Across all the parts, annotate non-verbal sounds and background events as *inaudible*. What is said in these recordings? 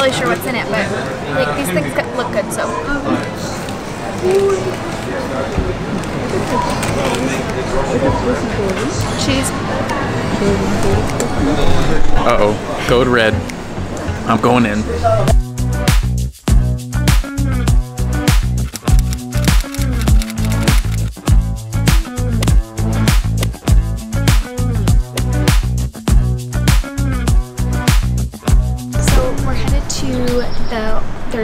really sure what's in it, but like these things look good, so. Cheese. Uh-oh, code red. I'm going in.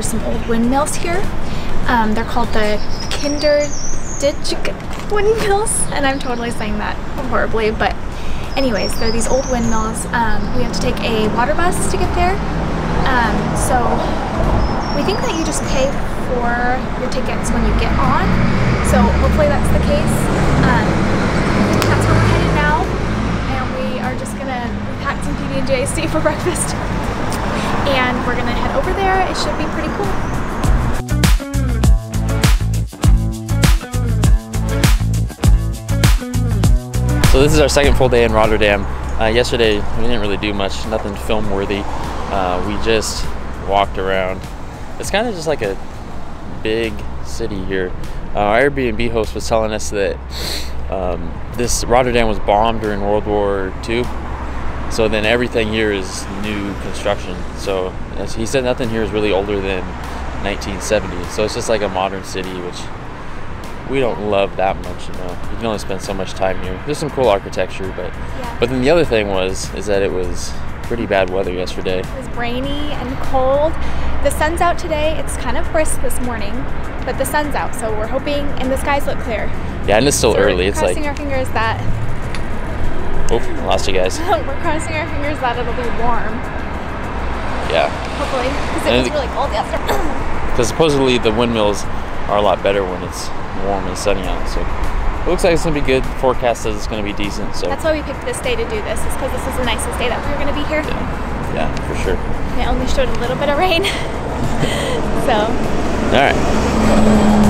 There's some old windmills here. Um, they're called the Kinderditch windmills, and I'm totally saying that horribly, but anyways, they're these old windmills. Um, we have to take a water bus to get there. Um, so we think that you just pay for your tickets when you get on. So hopefully that's the case. Um, that's where we're headed now, and we are just gonna we packed some PB and JC for breakfast, and we're gonna head over there. It should be pretty cool. So this is our second full day in Rotterdam. Uh, yesterday we didn't really do much, nothing film worthy. Uh, we just walked around. It's kind of just like a big city here. Uh, our Airbnb host was telling us that um, this Rotterdam was bombed during World War II. So then everything here is new construction. So as he said nothing here is really older than 1970. So it's just like a modern city, which we don't love that much, you know. You can only spend so much time here. There's some cool architecture, but Yeah. but then the other thing was is that it was pretty bad weather yesterday. It was rainy and cold. The sun's out today. It's kind of brisk this morning, but the sun's out, so we're hoping, and the skies look clear. Yeah, and it's still So we're early. It's like crossing our fingers that oh, I lost you guys. *laughs* we're crossing our fingers that it'll be warm. Yeah, Hopefully, because it And was really cold yesterday. *clears throat* because supposedly the windmills are a lot better when it's warm and sunny out. So it looks like it's gonna be good. Forecast says it's gonna be decent. So That's why we picked this day to do this, is because this is the nicest day that we were going to be here. yeah, for sure. It only showed a little bit of rain. *laughs* so, All right.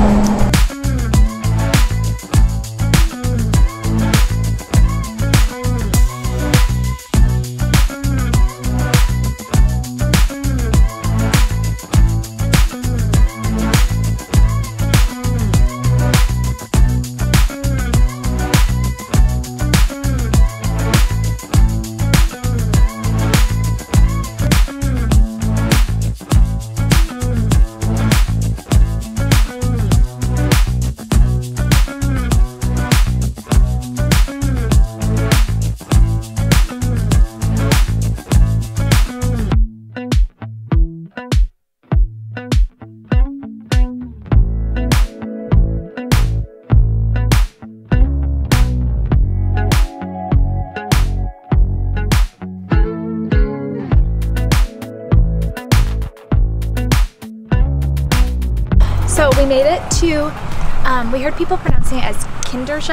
As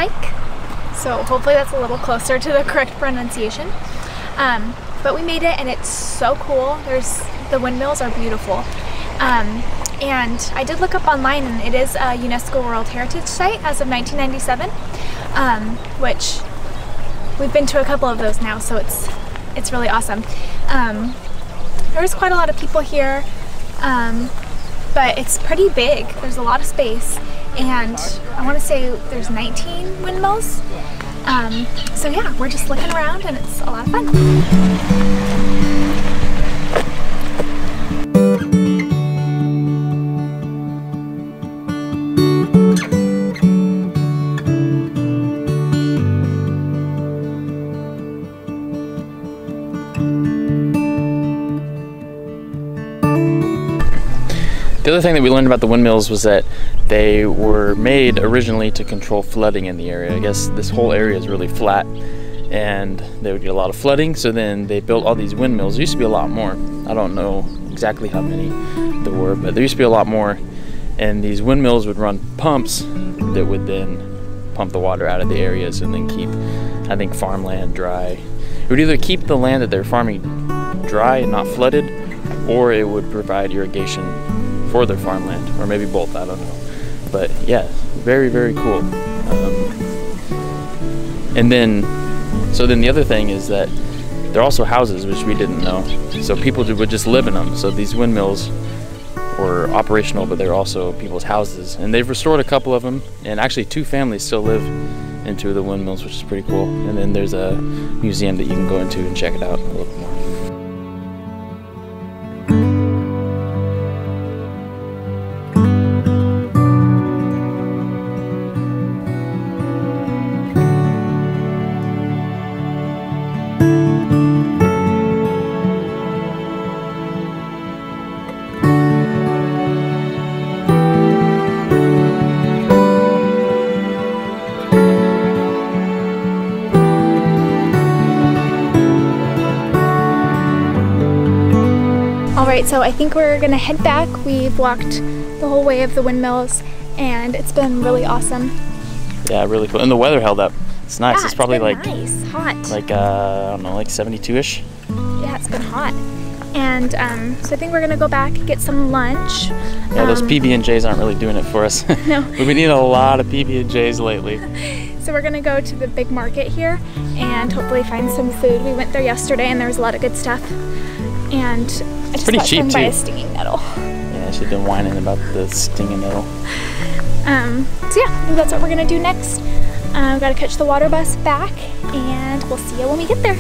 So hopefully that's a little closer to the correct pronunciation. Um, but we made it and it's so cool. There's, the windmills are beautiful. Um, and I did look up online and it is a UNESCO World Heritage Site as of 1997, um, which we've been to a couple of those now, so it's it's really awesome. Um, there's quite a lot of people here, um, but it's pretty big. There's a lot of space, and I want to say there's 19 windmills. Um, so yeah, we're just looking around, and it's a lot of fun. The other thing that we learned about the windmills was that they were made originally to control flooding in the area. I guess this whole area is really flat and they would get a lot of flooding, so then they built all these windmills. There used to be a lot more. I don't know exactly how many there were, but there used to be a lot more. And these windmills would run pumps that would then pump the water out of the areas and then keep, I think, farmland dry. It would either keep the land that they're farming dry and not flooded, or it would provide irrigation for their farmland, or maybe both. I don't know. But yeah, very very cool. Um, and then, so then the other thing is that they're also houses, which we didn't know. So people would just live in them. So these windmills were operational, but they're also people's houses. And they've restored a couple of them, and actually two families still live into the windmills, which is pretty cool. And then there's a museum that you can go into and check it out a little more. Right, so I think we're gonna head back. We've walked the whole way of the windmills and it's been really awesome. Yeah, really cool. And the weather held up. It's nice. Yeah, it's probably like nice, hot. like uh, I don't know, like 72ish. yeah, it's been hot. And um, so I think we're gonna go back, get some lunch. Yeah, those Um, PB and J's aren't really doing it for us. *laughs* *laughs* No. We've been eating a lot of PB and J's lately. So we're gonna go to the big market here and hopefully find some food. We went there yesterday and there was a lot of good stuff. And just pretty got cheap, stung by too. a stinging nettle. Yeah, she's been whining about the stinging nettle. Um, so yeah, I think that's what we're gonna do next. Uh, we've gotta catch the water bus back and we'll see you when we get there.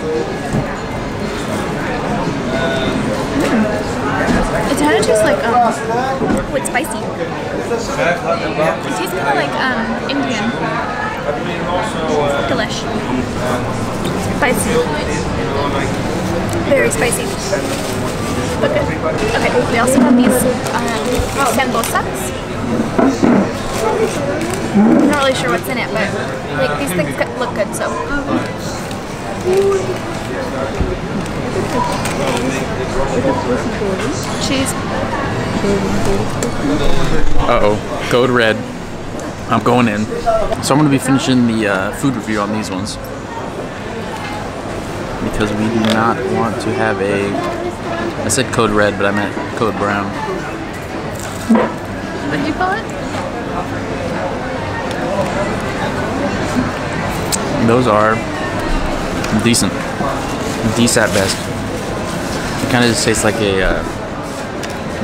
Mm. It kind of tastes like um, oh, it's spicy. It tastes kind of like um Indian. Delish. Spicy. Very spicy. But good. Okay, we also have these um, sambosas. I'm not really sure what's in it, but like these things look good, so. Cheese. Uh oh, code red. I'm going in. So I'm gonna be finishing the uh, food review on these ones because we do not want to have a. I said code red, but I meant code brown. What did you call it? Those are decent, decent at best. It kind of just tastes like a uh,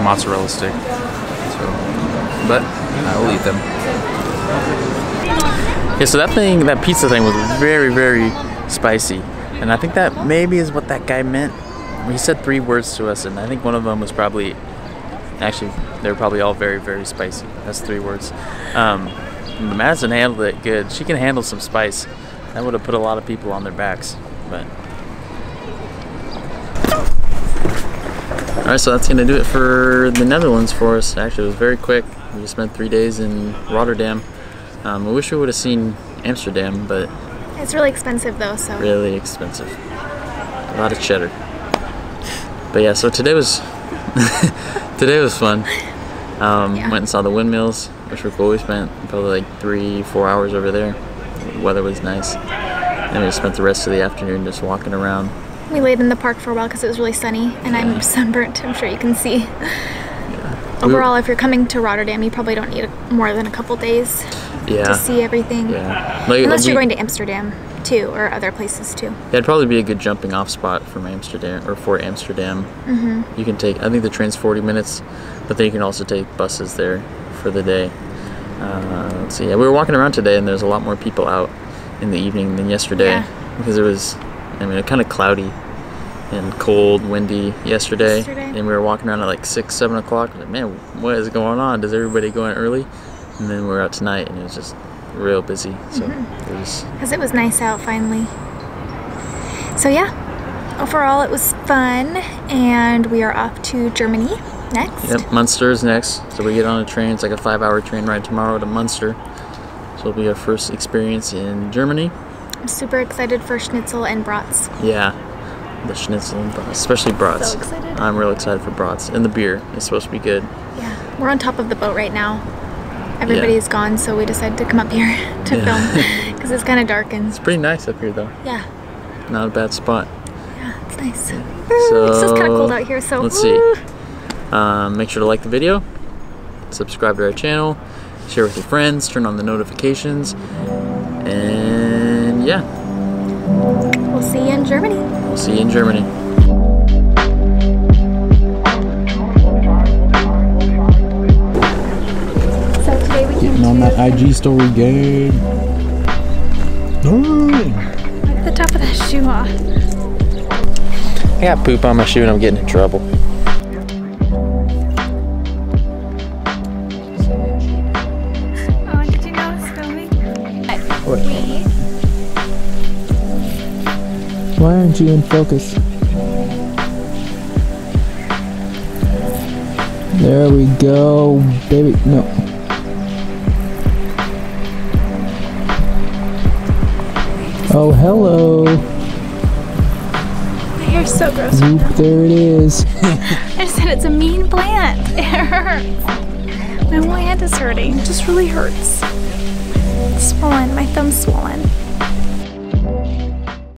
mozzarella stick. So, but I will eat them. Yeah, so that thing, that pizza thing was very, very spicy. And I think that maybe is what that guy meant. He said three words to us, and I think one of them was probably, actually, they were probably all very, very spicy. That's three words. Um, Madison handled it good. She can handle some spice. That would have put a lot of people on their backs, but. All right, so that's gonna do it for the Netherlands for us. Actually, it was very quick. We just spent three days in Rotterdam. Um, I wish we would have seen Amsterdam, but It's really expensive though, so. really expensive. A lot of cheddar. But yeah, so today was *laughs* today was fun. Um, Yeah. Went and saw the windmills, which were cool. We spent probably like three, four hours over there. The weather was nice. And we spent the rest of the afternoon just walking around. We laid in the park for a while because it was really sunny and I'm sunburnt, I'm sure you can see. We were- Overall, if you're coming to Rotterdam, you probably don't need more than a couple days Yeah. to see everything. Yeah. Like, Unless you're going to Amsterdam too, or other places too. That'd probably be a good jumping off spot from Amsterdam or for Amsterdam. Mm-hmm. You can take, I think the train's 40 minutes, but then you can also take buses there for the day. Uh, let's see. Yeah, we were walking around today, and there's a lot more people out in the evening than yesterday Yeah. because it was, I mean, kind of cloudy and cold, windy yesterday, Yesterday. and we were walking around at like six, seven o'clock. Like, man, what is going on? Does everybody go in early? And then we were out tonight, and it was just real busy. So Mm-hmm. it was because it was nice out finally. So yeah, overall it was fun, and we are off to Germany next. Yep, Munster is next. So we get on a train. It's like a five-hour train ride tomorrow to Munster. So it'll be our first experience in Germany. I'm super excited for schnitzel and brats. Yeah, the schnitzel and brats, especially brats. So excited. I'm real excited for brats and the beer. It's supposed to be good. Yeah, we're on top of the boat right now. Everybody's gone, so we decided to come up here *laughs* to Yeah. film *laughs* because it's kind of dark and It's pretty nice up here though. yeah, Not a bad spot. yeah, it's nice. So it's just kind of cold out here, so let's see. Woo. Um, make sure to like the video, subscribe to our channel, share with your friends, turn on the notifications, and yeah, We'll see you in Germany. we'll see you in Germany. So today we came Getting on that IG story game. Wipe the top of that shoe off. I got poop on my shoe and I'm getting in trouble. Why aren't you in focus? There we go, baby. No. Oh, hello. my hair's so gross Oop, there it is. *laughs* I just said it's a mean plant. *laughs* It hurts. My whole hand is hurting. It just really hurts. It's swollen. My thumb's swollen.